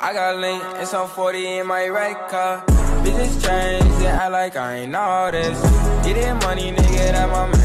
I got link and some 40 in my right car. Bitches change, they act like I ain't all this. Get that money, nigga, That my man.